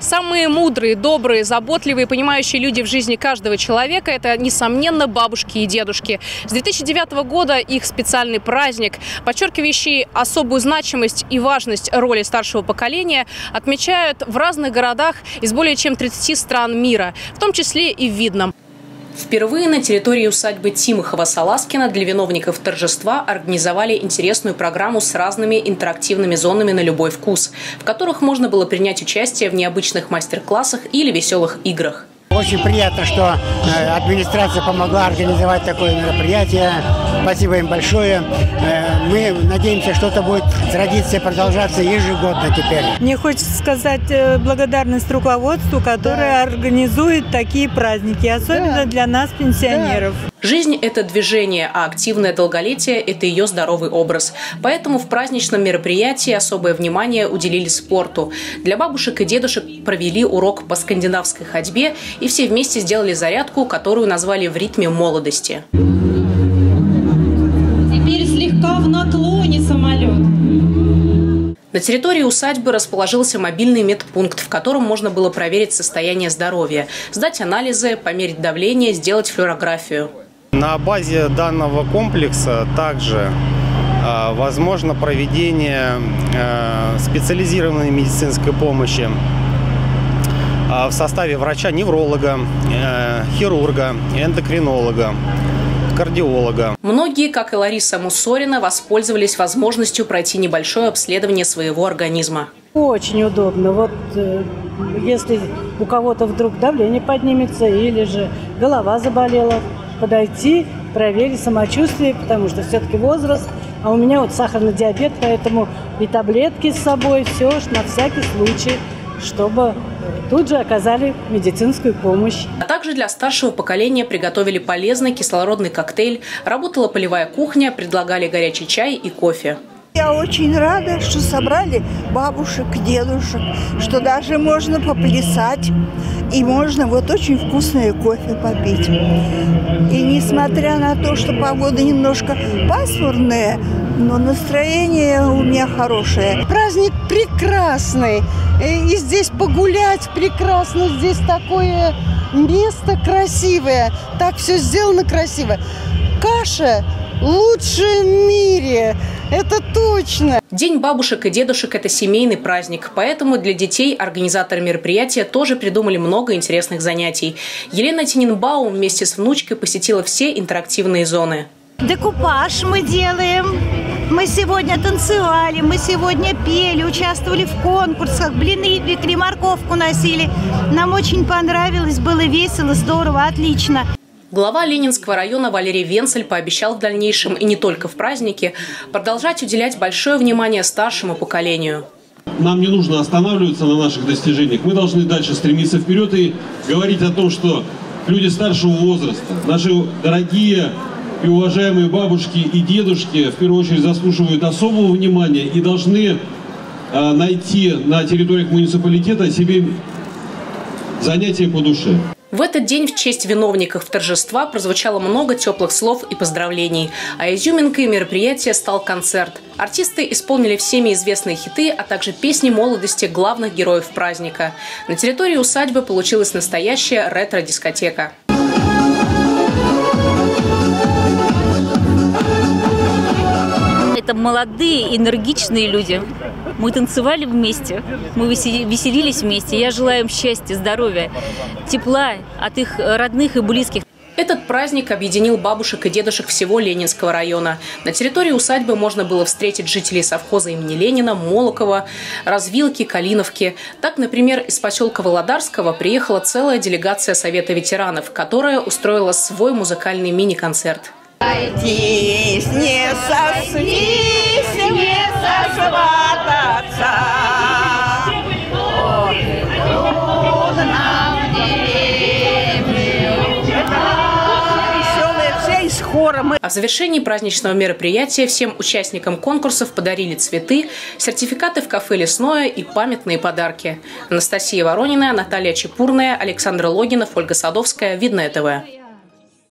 Самые мудрые, добрые, заботливые, понимающие люди в жизни каждого человека – это, несомненно, бабушки и дедушки. С 2009 года их специальный праздник, подчеркивающий особую значимость и важность роли старшего поколения, отмечают в разных городах из более чем 30 стран мира, в том числе и в Видном. Впервые на территории усадьбы Тимохова-Саласкина для виновников торжества организовали интересную программу с разными интерактивными зонами на любой вкус, в которых можно было принять участие в необычных мастер-классах или веселых играх. Очень приятно, что э, администрация помогла организовать такое мероприятие. Спасибо им большое. Э, мы надеемся, что это будет традиция продолжаться ежегодно теперь. Мне хочется сказать э, благодарность руководству, которое да. организует такие праздники, особенно да. для нас, пенсионеров. Да. Жизнь – это движение, а активное долголетие – это ее здоровый образ. Поэтому в праздничном мероприятии особое внимание уделили спорту. Для бабушек и дедушек провели урок по скандинавской ходьбе и все вместе сделали зарядку, которую назвали «В ритме молодости». Слегка в наклоне самолет. На территории усадьбы расположился мобильный медпункт, в котором можно было проверить состояние здоровья, сдать анализы, померить давление, сделать флюорографию. На базе данного комплекса также а, возможно проведение а, специализированной медицинской помощи а, в составе врача-невролога, хирурга, эндокринолога, кардиолога. Многие, как и Лариса Муссорина, воспользовались возможностью пройти небольшое обследование своего организма. Очень удобно. Вот э, если у кого-то вдруг давление поднимется или же голова заболела, подойти, проверить самочувствие, потому что все-таки возраст. А у меня вот сахарный диабет, поэтому и таблетки с собой, все на всякий случай, чтобы тут же оказали медицинскую помощь. А также для старшего поколения приготовили полезный кислородный коктейль, работала полевая кухня, предлагали горячий чай и кофе. Я очень рада, что собрали бабушек, дедушек, что даже можно поплясать и можно вот очень вкусное кофе попить. И несмотря на то, что погода немножко пасмурная, но настроение у меня хорошее. Праздник прекрасный. И здесь погулять прекрасно. Здесь такое место красивое. Так все сделано красиво. Каша лучшая в мире. Это точно. День бабушек и дедушек – это семейный праздник, поэтому для детей организаторы мероприятия тоже придумали много интересных занятий. Елена Тининбаум вместе с внучкой посетила все интерактивные зоны. Декупаж мы делаем. Мы сегодня танцевали, мы сегодня пели, участвовали в конкурсах, блины пекли, морковку носили. Нам очень понравилось, было весело, здорово, отлично. Глава Ленинского района Валерий Венцель пообещал в дальнейшем, и не только в праздники, продолжать уделять большое внимание старшему поколению. Нам не нужно останавливаться на наших достижениях. Мы должны дальше стремиться вперед и говорить о том, что люди старшего возраста, наши дорогие и уважаемые бабушки и дедушки, в первую очередь, заслуживают особого внимания и должны а, найти на территориях муниципалитета себе занятия по душе. В этот день в честь виновников торжества прозвучало много теплых слов и поздравлений. А изюминкой мероприятия стал концерт. Артисты исполнили всеми известные хиты, а также песни молодости главных героев праздника. На территории усадьбы получилась настоящая ретро-дискотека. Это молодые, энергичные люди. Мы танцевали вместе, мы веселились вместе. Я желаю им счастья, здоровья, тепла от их родных и близких. Этот праздник объединил бабушек и дедушек всего Ленинского района. На территории усадьбы можно было встретить жителей совхоза имени Ленина, Молокова, Развилки, Калиновки. Так, например, из поселка Володарского приехала целая делегация Совета ветеранов, которая устроила свой музыкальный мини-концерт. Сослись, не сосвататься. А в завершении праздничного мероприятия всем участникам конкурсов подарили цветы, сертификаты в кафе «Лесное» и памятные подарки. Анастасия Воронина, Наталья Чепурная, Александр Логинов, Ольга Садовская. Видное ТВ.